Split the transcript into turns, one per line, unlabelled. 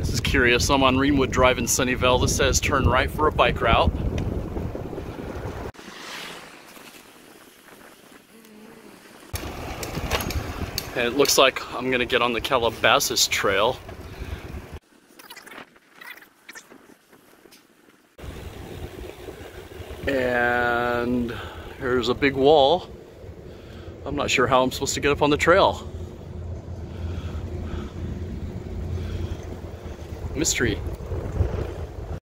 This is curious. I'm on Reamwood Drive in Sunnyvale. This says turn right for a bike route. And it looks like I'm gonna get on the Calabasas Trail. And there's a big wall. I'm not sure how I'm supposed to get up on the trail. Mystery.